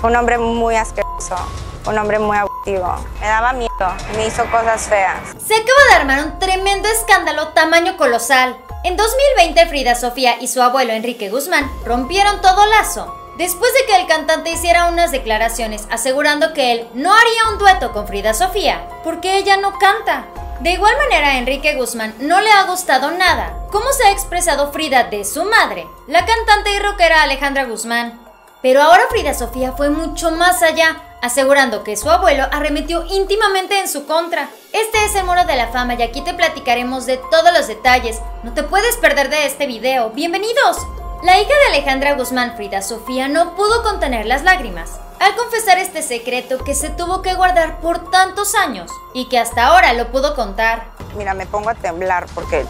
Fue un hombre muy asqueroso, un hombre muy abusivo. Me daba miedo, me hizo cosas feas. Se acaba de armar un tremendo escándalo tamaño colosal. En 2020 Frida Sofía y su abuelo Enrique Guzmán rompieron todo lazo. Después de que el cantante hiciera unas declaraciones asegurando que él no haría un dueto con Frida Sofía, porque ella no canta. De igual manera, a Enrique Guzmán no le ha gustado nada cómo se ha expresado Frida de su madre, la cantante y rockera Alejandra Guzmán. Pero ahora Frida Sofía fue mucho más allá, asegurando que su abuelo arremetió íntimamente en su contra. Este es el Muro de la Fama y aquí te platicaremos de todos los detalles. No te puedes perder de este video. ¡Bienvenidos! La hija de Alejandra Guzmán, Frida Sofía, no pudo contener las lágrimas al confesar este secreto que se tuvo que guardar por tantos años y que hasta ahora lo pudo contar. Mira, me pongo a temblar porque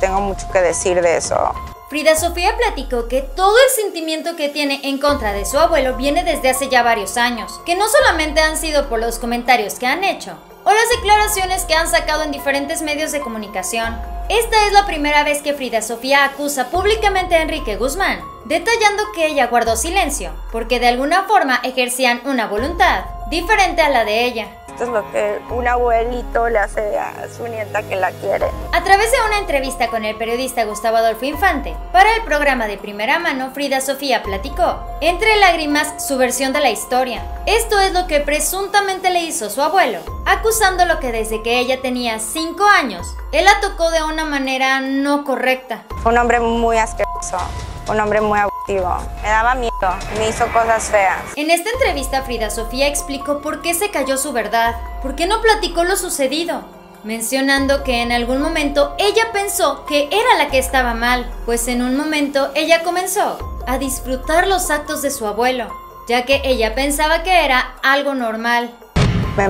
tengo mucho que decir de eso. Frida Sofía platicó que todo el sentimiento que tiene en contra de su abuelo viene desde hace ya varios años, que no solamente han sido por los comentarios que han hecho o las declaraciones que han sacado en diferentes medios de comunicación. Esta es la primera vez que Frida Sofía acusa públicamente a Enrique Guzmán, detallando que ella guardó silencio, porque de alguna forma ejercían una voluntad diferente a la de ella. Esto es lo que un abuelito le hace a su nieta que la quiere. A través de una entrevista con el periodista Gustavo Adolfo Infante, para el programa de primera mano, Frida Sofía platicó, entre lágrimas, su versión de la historia. Esto es lo que presuntamente le hizo su abuelo, acusándolo que desde que ella tenía 5 años, él la tocó de una manera no correcta. Fue un hombre muy asqueroso, un hombre muy abusivo. Me daba miedo, me hizo cosas feas. En esta entrevista Frida Sofía explicó por qué se cayó su verdad, por qué no platicó lo sucedido, mencionando que en algún momento ella pensó que era la que estaba mal, pues en un momento ella comenzó a disfrutar los actos de su abuelo, ya que ella pensaba que era algo normal. Me.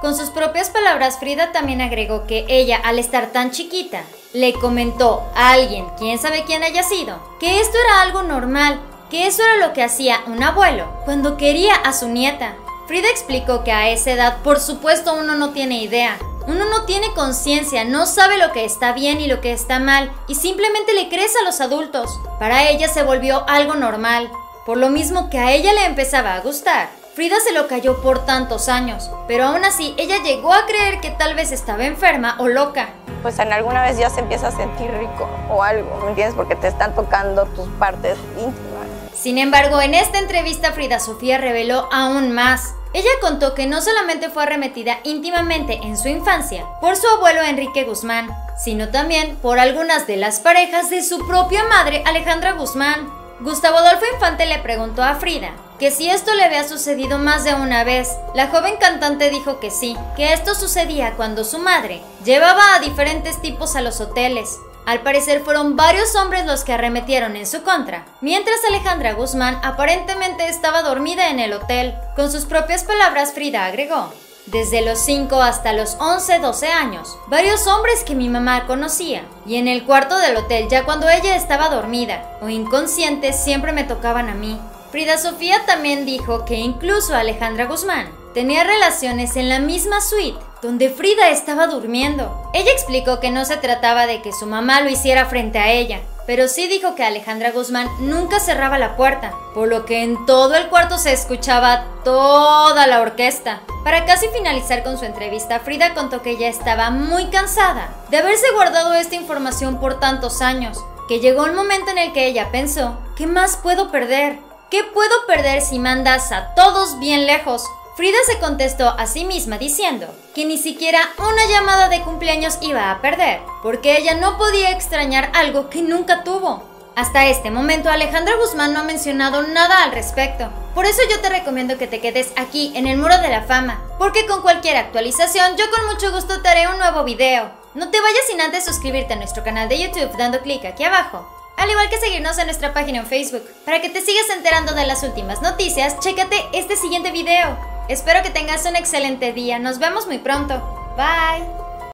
Con sus propias palabras, Frida también agregó que ella, al estar tan chiquita, le comentó a alguien, quién sabe quién haya sido, que esto era algo normal, que eso era lo que hacía un abuelo cuando quería a su nieta. Frida explicó que a esa edad, por supuesto, uno no tiene idea. Uno no tiene conciencia, no sabe lo que está bien y lo que está mal, y simplemente le crece a los adultos. Para ella se volvió algo normal, por lo mismo que a ella le empezaba a gustar. Frida se lo cayó por tantos años, pero aún así ella llegó a creer que tal vez estaba enferma o loca. Pues en alguna vez ya se empieza a sentir rico o algo, ¿me entiendes? Porque te están tocando tus partes íntimas. Sin embargo, en esta entrevista Frida Sofía reveló aún más. Ella contó que no solamente fue arremetida íntimamente en su infancia por su abuelo Enrique Guzmán, sino también por algunas de las parejas de su propia madre Alejandra Guzmán. Gustavo Adolfo Infante le preguntó a Frida que si esto le había sucedido más de una vez. La joven cantante dijo que sí, que esto sucedía cuando su madre llevaba a diferentes tipos a los hoteles. Al parecer fueron varios hombres los que arremetieron en su contra, mientras Alejandra Guzmán aparentemente estaba dormida en el hotel. Con sus propias palabras, Frida agregó, desde los 5 hasta los 11, 12 años, varios hombres que mi mamá conocía, y en el cuarto del hotel ya cuando ella estaba dormida o inconsciente siempre me tocaban a mí. Frida Sofía también dijo que incluso Alejandra Guzmán tenía relaciones en la misma suite donde Frida estaba durmiendo. Ella explicó que no se trataba de que su mamá lo hiciera frente a ella, pero sí dijo que Alejandra Guzmán nunca cerraba la puerta, por lo que en todo el cuarto se escuchaba toda la orquesta. Para casi finalizar con su entrevista, Frida contó que ella estaba muy cansada de haberse guardado esta información por tantos años, que llegó un momento en el que ella pensó, ¿qué más puedo perder? ¿Qué puedo perder si mandas a todos bien lejos? Frida se contestó a sí misma diciendo que ni siquiera una llamada de cumpleaños iba a perder, porque ella no podía extrañar algo que nunca tuvo. Hasta este momento Alejandra Guzmán no ha mencionado nada al respecto. Por eso yo te recomiendo que te quedes aquí en el Muro de la Fama, porque con cualquier actualización yo con mucho gusto te haré un nuevo video. No te vayas sin antes suscribirte a nuestro canal de YouTube dando clic aquí abajo al igual que seguirnos en nuestra página en Facebook. Para que te sigas enterando de las últimas noticias, chécate este siguiente video. Espero que tengas un excelente día, nos vemos muy pronto. Bye.